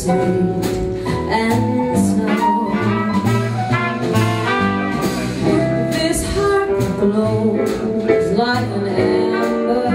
sweet and slow. This heart blows like an ember,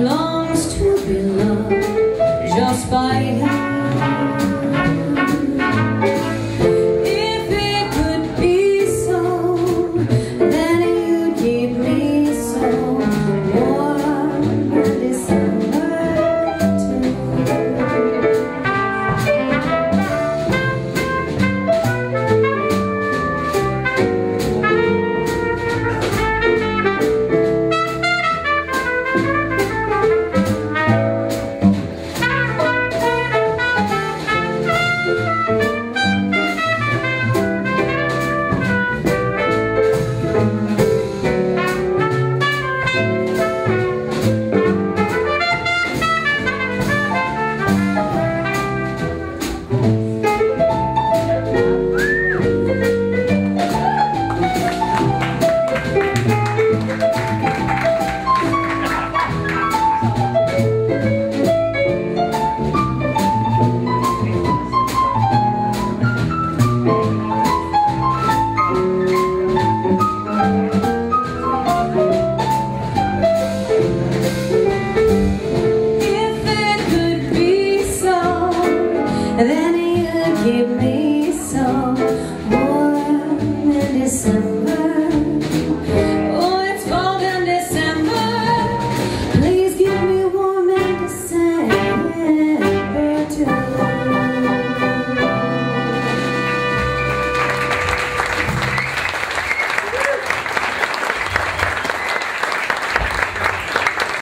longs to be loved just by God. give me